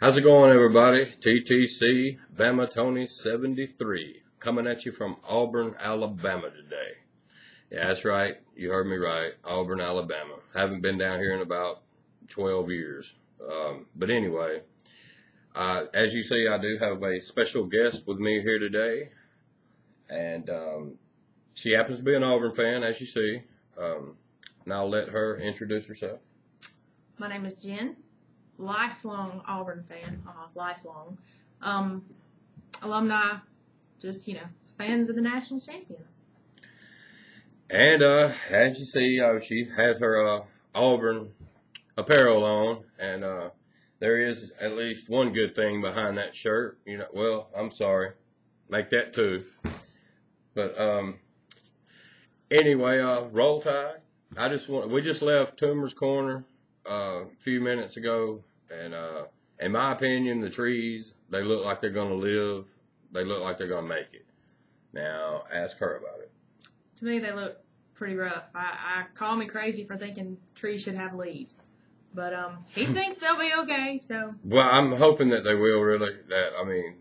How's it going, everybody? TTC Bama Tony 73 coming at you from Auburn, Alabama today. Yeah, that's right. You heard me right. Auburn, Alabama. Haven't been down here in about 12 years. Um, but anyway, uh, as you see, I do have a special guest with me here today. And um, she happens to be an Auburn fan, as you see. Um, and I'll let her introduce herself. My name is Jen, lifelong Auburn fan, uh, lifelong. Um, alumni, just, you know, fans of the national champions. And uh, as you see, uh, she has her uh, Auburn apparel on, and uh, there is at least one good thing behind that shirt. You know, well, I'm sorry, make that two. But um, anyway, uh, roll tide. I just want. We just left Toomer's Corner uh, a few minutes ago, and uh, in my opinion, the trees they look like they're gonna live. They look like they're gonna make it. Now, ask her about it. To me, they look pretty rough. I, I call me crazy for thinking trees should have leaves, but um, he thinks they'll be okay. So Well, I'm hoping that they will really. That I mean,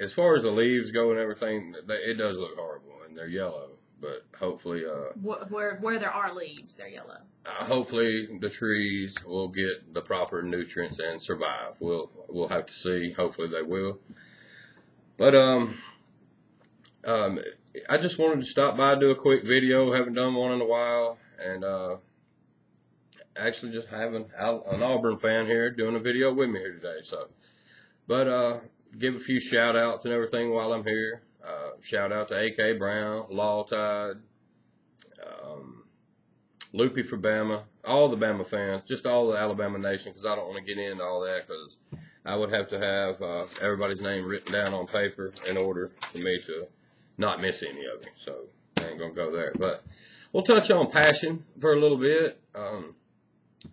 as far as the leaves go and everything, they, it does look horrible, and they're yellow. But hopefully, uh, wh- where where there are leaves, they're yellow. uh, hopefully the trees will get the proper nutrients and survive. We'll we'll have to see. Hopefully they will. But um, um, I just wanted to stop by do a quick video. Haven't done one in a while, and uh, actually just having an Auburn fan here doing a video with me here today. So, but uh, give a few shout outs and everything while I'm here. Uh, shout out to AK Brown, Law Tide, um, Loopy for Bama, all the Bama fans, just all the Alabama Nation, because I don't want to get into all that because I would have to have uh, everybody's name written down on paper in order for me to not miss any of it. So I ain't gonna go there, but we'll touch on passion for a little bit. Um,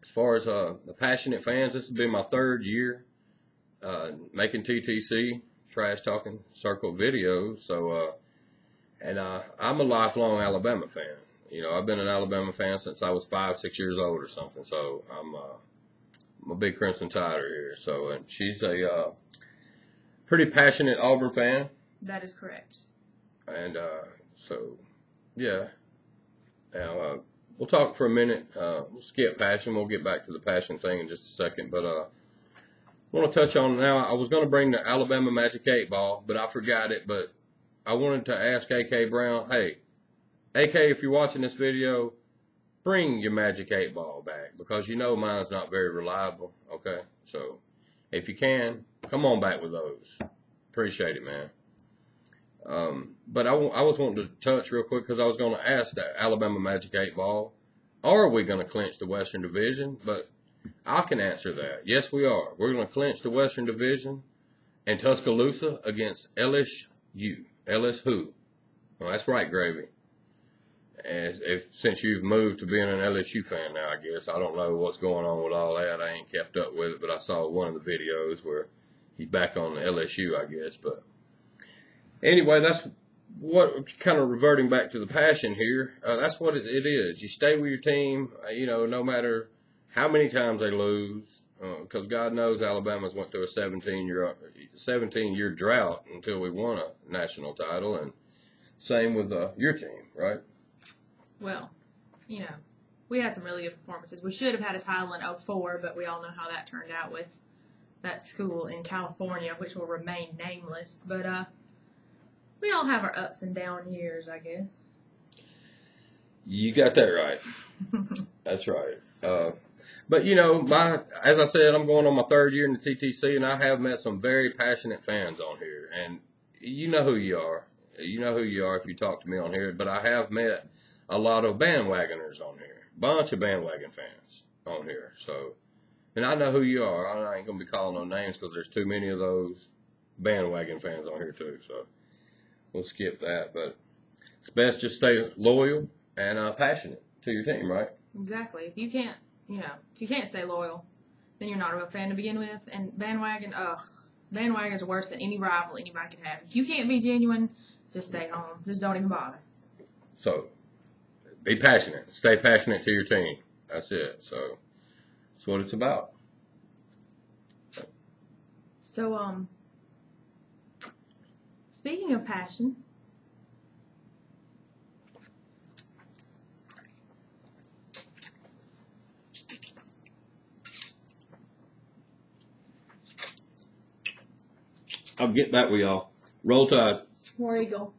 as far as uh, the passionate fans, this has been my third year uh, making TTC trash talking circle video. So, uh, and uh, I'm a lifelong Alabama fan. You know, I've been an Alabama fan since I was five, six years old or something. So I'm, uh, I'm a big Crimson Tider here. So, and she's a uh, pretty passionate Auburn fan. That is correct. And uh, so, yeah. Now, uh, we'll talk for a minute. Uh, we'll skip passion. We'll get back to the passion thing in just a second. But uh, I want to touch on now. I was going to bring the Alabama Magic 8 ball, but I forgot it. But I wanted to ask AK Brown, hey, AK, if you're watching this video, bring your Magic 8 ball back because you know mine's not very reliable. Okay? So if you can, come on back with those. Appreciate it, man. Um, but I, I was wanting to touch real quick because I was going to ask that Alabama Magic 8 ball, are we going to clinch the Western Division? But I can answer that. Yes, we are. We're going to clinch the Western Division in Tuscaloosa against LSU. LS who? Well, that's right, Gravy. As if since you've moved to being an LSU fan now, I guess I don't know what's going on with all that. I ain't kept up with it, but I saw one of the videos where he's back on the LSU, I guess. But anyway, that's what kind of reverting back to the passion here. Uh, that's what it, it is. You stay with your team, uh, you know, no matter how many times they lose, because God knows Alabama's went through a 17 year 17 year drought until we won a national title, and same with uh, your team, right? Well, you know, we had some really good performances. We should have had a title in 04, but we all know how that turned out with that school in California, which will remain nameless. But uh, we all have our ups and down years, I guess. You got that right. That's right. Uh, but you know, my as I said, I'm going on my third year in the TTC, and I have met some very passionate fans on here, and you know who you are. You know who you are if you talk to me on here. But I have met a lot of bandwagoners on here, bunch of bandwagon fans on here. So, and I know who you are. I ain't gonna be calling no names because there's too many of those bandwagon fans on here too. So, we'll skip that. But it's best just stay loyal and uh, passionate to your team, right? Exactly. If you can't, you know, if you can't stay loyal, then you're not a real fan to begin with. And bandwagon, ugh, bandwagons are worse than any rival anybody can have. If you can't be genuine, just stay home. Just don't even bother. So be passionate. Stay passionate to your team. That's it. So that's what it's about. So, um, speaking of passion, I'll get back with y'all. Roll Tide. War Eagle.